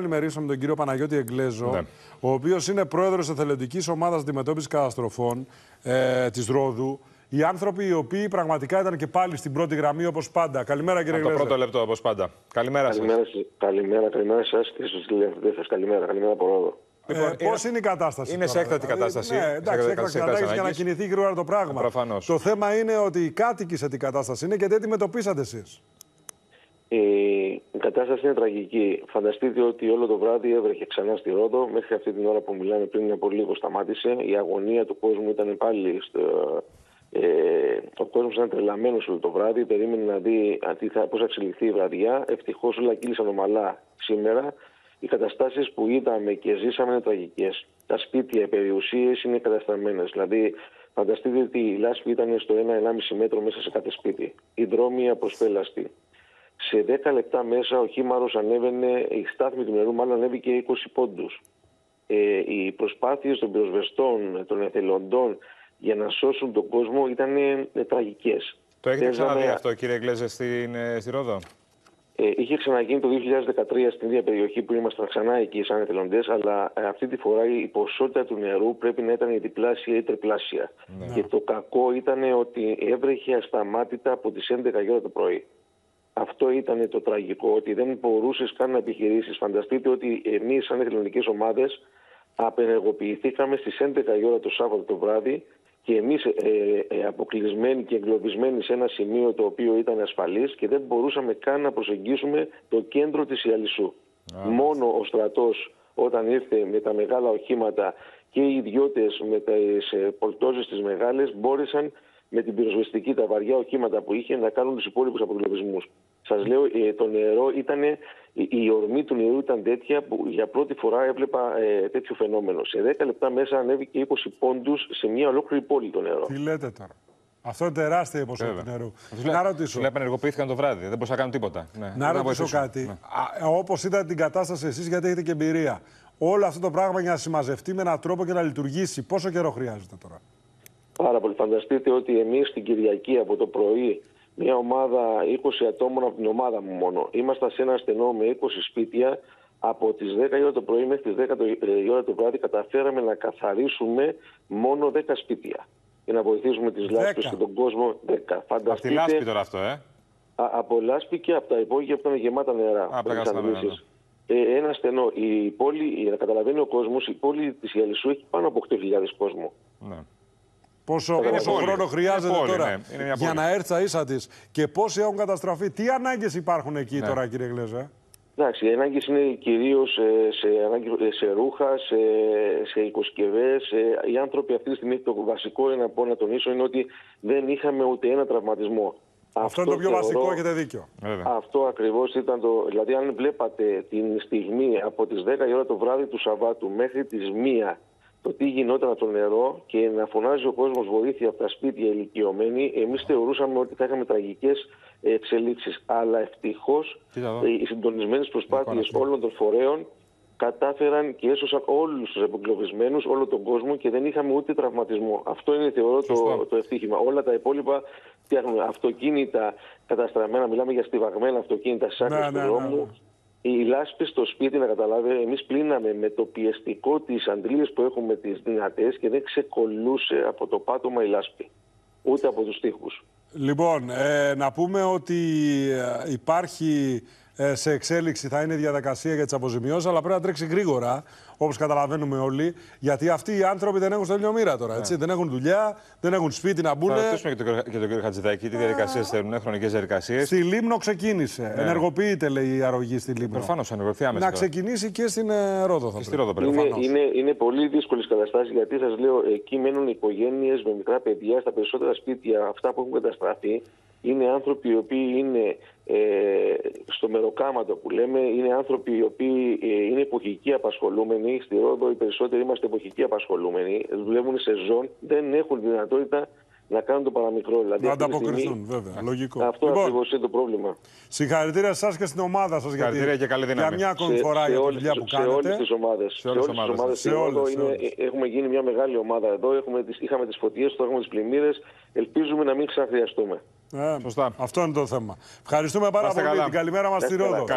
Καλημερίσαμε τον κύριο Παναγιώτη Εγκλέζο, Ναι. ο οποίος είναι πρόεδρος εθελοντικής ομάδας αντιμετώπισης καταστροφών ε, της Ρόδου. Οι άνθρωποι οι οποίοι πραγματικά ήταν και πάλι στην πρώτη γραμμή όπως πάντα. Καλημέρα κύριε Από το Εγκλέζο. πρώτο λεπτό, όπως πάντα. Καλημέρα σας. Καλημέρα, σας. καλημέρα, καλημέρα σας και στους τηλεφωνητέ σα. Καλημέρα, καλημέρα από εδώ. Λοιπόν, Ε, Πώς είναι η κατάσταση. είναι σε τώρα, έκτακτη δηλαδή, κατάσταση. Ναι, Σε εντάξει, έκτακτη έκτακτη κατάσταση κατάσταση για να ανάγκης. κινηθεί γρήγορα το πράγμα. Προφανώς. Το θέμα είναι ότι οι κάτοικοι σε τι κατάσταση είναι και τι αντιμετωπίσατε εσείς. Ε, η κατάσταση είναι τραγική. Φανταστείτε ότι όλο το βράδυ έβρεχε ξανά στη Ρόδο. Μέχρι αυτή την ώρα που μιλάμε πριν από λίγο σταμάτησε. Η αγωνία του κόσμου ήταν πάλι στο, ε, ο κόσμος ήταν τρελαμένος όλο το βράδυ. Περίμενε να δει πώς θα εξελιχθεί η βραδιά. Ευτυχώς όλα κύλησαν ομαλά σήμερα. Οι καταστάσεις που είδαμε και ζήσαμε είναι τραγικές. Τα σπίτια, οι περιουσίες είναι καταστραμμένες. Δηλαδή, φανταστείτε ότι η λάσπη ήταν στο 1-1,5 μέτρο μέσα σε κάθε σπίτι. Οι δρόμοι απροσπέλαστοι. Σε 10 λεπτά μέσα ο χήμαρος ανέβαινε, η στάθμη του νερού μάλλον ανέβηκε 20 πόντους. Ε, οι προσπάθειες των πυροσβεστών, των εθελοντών για να σώσουν τον κόσμο ήταν ε, τραγικές. Το έχετε Παίζαμε- ξαναδεί αυτό, κύριε Εγκλέζε, στην, ε, στη Ρόδο; Ε, είχε ξαναγίνει το 2013 στην ίδια περιοχή που ήμασταν ξανά εκεί σαν εθελοντές, αλλά ε, αυτή τη φορά η ποσότητα του νερού πρέπει να ήταν η διπλάσια ή τριπλάσια. Και το κακό ήταν ότι έβρεχε ασταμάτητα από τις 11 η ώρα το πρωί. Αυτό ήταν το τραγικό, ότι δεν μπορούσες καν να επιχειρήσεις. Φανταστείτε ότι εμείς, σαν εθελοντικές ομάδες, απενεργοποιηθήκαμε στις 11 η ώρα το Σάββατο το βράδυ και εμείς ε, ε, αποκλεισμένοι και εγκλωβισμένοι σε ένα σημείο το οποίο ήταν ασφαλής και δεν μπορούσαμε καν να προσεγγίσουμε το κέντρο της Ιαλισσού. Μόνο ο στρατός, όταν ήρθε με τα μεγάλα οχήματα και οι ιδιώτες με τις πολτόζε τις μεγάλες, μπόρεσαν με την πυροσβεστική, τα βαριά οχήματα που είχε να κάνουν τους υπόλοιπους αποκλεισμούς. Σας λέω, ε, το νερό ήταν, η, η ορμή του νερού ήταν τέτοια που για πρώτη φορά έβλεπα ε, τέτοιο φαινόμενο. Σε 10 λεπτά μέσα ανέβηκε 20 πόντους σε μια ολόκληρη πόλη το νερό. Τι λέτε τώρα; Αυτό είναι τεράστια η ποσότητα Βέβαια. νερού. Τους λέει- Να τους ρωτήσω. λέει απενεργοποιήθηκαν το βράδυ. Δεν μπορούσαν να κάνουν τίποτα. Ναι. Να Δεν ρωτήσω βοηθήσουν. κάτι. Ναι. Όπως είδατε την κατάσταση εσείς, γιατί έχετε και εμπειρία. Όλο αυτό το πράγμα για να συμμαζευτεί με έναν τρόπο και να λειτουργήσει, πόσο καιρό χρειάζεται τώρα; Πάρα πολύ. Φανταστείτε ότι εμείς την Κυριακή από το πρωί, μια ομάδα 20 ατόμων από την ομάδα μου μόνο, ήμασταν σε ένα στενό με 20 σπίτια. Από τις 10 η ώρα το πρωί μέχρι τις 10 το- ε, η ώρα το βράδυ καταφέραμε να καθαρίσουμε μόνο 10 σπίτια. Για να βοηθήσουμε τις λάσπες και τον κόσμο. 10. Από τη Φανταστείτε. λάσπη τώρα αυτό, ε. Α, από λάσπη και από τα υπόγεια που ήταν γεμάτα νερά. από τα χωρίς καταστραμμένα, αντλήσεις. Ε, ένα στενό. Η πόλη, για να καταλαβαίνει ο κόσμος, η πόλη της Ιαλισσού έχει πάνω από 8.000 κόσμο. Ναι. Πόσο, Είναι πόσο πόλη. χρόνο χρειάζεται Είναι πόλη, τώρα ναι. Είναι μια για πόλη. να έρθει στα ίσα της και πόσοι έχουν καταστραφεί. Τι ανάγκες υπάρχουν εκεί Ναι. τώρα, κύριε Γλέζα. Εντάξει, οι ανάγκες είναι κυρίως σε, ανάγκες- σε ρούχα, σε, σε οικοσκευέ. Οι άνθρωποι αυτή τη στιγμή, το βασικό είναι να πω να τονίσω είναι ότι δεν είχαμε ούτε ένα τραυματισμό. Αυτό, είναι το πιο θεωρώ- βασικό, έχετε δίκιο. Βέβαια. Αυτό ακριβώς ήταν το. Δηλαδή, αν βλέπατε την στιγμή από τις 10 η ώρα το βράδυ του Σαββάτου μέχρι τις 1 το τι γινόταν από το νερό και να φωνάζει ο κόσμος βοήθεια από τα σπίτια ηλικιωμένοι, εμείς θεωρούσαμε ότι θα είχαμε τραγικές εξελίξεις. Αλλά ευτυχώς Κοίτα εδώ. οι συντονισμένες προσπάθειες αυτή. όλων των φορέων κατάφεραν και έσωσαν όλους τους αποκλωβισμένου, όλο τον κόσμο και δεν είχαμε ούτε τραυματισμό. Αυτό είναι θεωρώ Σωστό. το, το ευτύχημα. Όλα τα υπόλοιπα φτιάχνουν αυτοκίνητα καταστραμμένα, μιλάμε για στιβαγμένα αυτοκίνητα σε άκρη Ναι, του ναι, ναι, δρόμου. Η λάσπη στο σπίτι, να καταλάβετε, εμείς πλύναμε με το πιεστικό τις αντλίες που έχουμε τις δυνατές και δεν ξεκολλούσε από το πάτωμα η λάσπη. Ούτε από τους τοίχους. Λοιπόν, ε, να πούμε ότι ε, υπάρχει ε, σε εξέλιξη, θα είναι η διαδικασία για τις αποζημιώσεις, αλλά πρέπει να τρέξει γρήγορα, όπως καταλαβαίνουμε όλοι, γιατί αυτοί οι άνθρωποι δεν έχουν στέλνει μοίρα τώρα. Έτσι. Δεν έχουν δουλειά, δεν έχουν σπίτι να μπουν. Θα ρωτήσουμε και τον, κύριο- και τον κύριο Χατζηδάκη τι διαδικασίες θέλουν, χρονικές διαδικασίες. Στη Λίμνο ξεκίνησε. Ενεργοποιείται, λέει, η αρρωγή στη Λίμνο. Προφανώς, ανεργοθεί άμεσα. Να τώρα. ξεκινήσει και στην ε, Ρόδο θα Και στη πρέπει. Ρόδο πρέπει. Είναι, Προφανώς. είναι, είναι πολύ δύσκολες καταστάσεις γιατί σας λέω, εκεί μένουν οικογένειες με μικρά παιδιά. Στα περισσότερα σπίτια, αυτά που έχουν καταστραφεί, είναι άνθρωποι οι οποίοι είναι ε, στο μεροκάματο που λέμε, είναι άνθρωποι οι οποίοι ε, είναι εποχικοί απασχολούμενοι. Στη Ρόδο οι περισσότεροι είμαστε εποχικοί απασχολούμενοι. Δουλεύουν σε ζών, δεν έχουν δυνατότητα να κάνουν το παραμικρό. Δηλαδή, Να αυτή τη ανταποκριθούν, στιγμή, βέβαια. Λογικό. Αυτό λοιπόν, ακριβώς είναι το πρόβλημα. συγχαρητήρια σε εσά και στην ομάδα σας για, Συγχαρητήρια και καλή δύναμη. για μια ακόμη φορά για τη όλες δουλειά τις- που σε όλες κάνετε. τις ομάδες. Σε όλες τις ομάδες. Στη Σε όλες, Ρόδο σε είναι- όλες. έχουμε γίνει μια μεγάλη ομάδα εδώ. Έχουμε τις, είχαμε τις φωτιές, τώρα έχουμε τις πλημμύρες. Ελπίζουμε να μην ξαναχρειαστούμε. Ε, Σωστά. Αυτό είναι το θέμα. Ευχαριστούμε πάρα Να είστε πολύ. καλά. Την καλημέρα μας Να στη είστε καλά. Ρόδο.